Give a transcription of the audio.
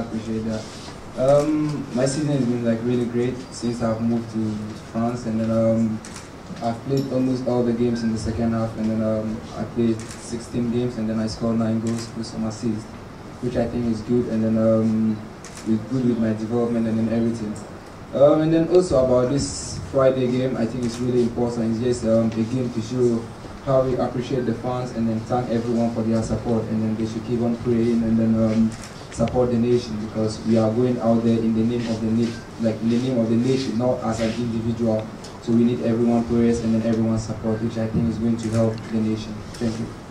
appreciate that. Um, my season has been like really great since I've moved to France, and then um, I've played almost all the games in the second half, and then um, I played 16 games, and then I scored nine goals with some assists, which I think is good, and then um, it's good with my development and then everything. Um, and then also about this Friday game, I think it's really important. It's just um, a game to show how we appreciate the fans and then thank everyone for their support, and then they should keep on praying and then um, support the nation because we are going out there in the name of the nation, like in the name of the nation, not as an individual. So we need everyone prayers and then everyone's support, which I think is going to help the nation. Thank you.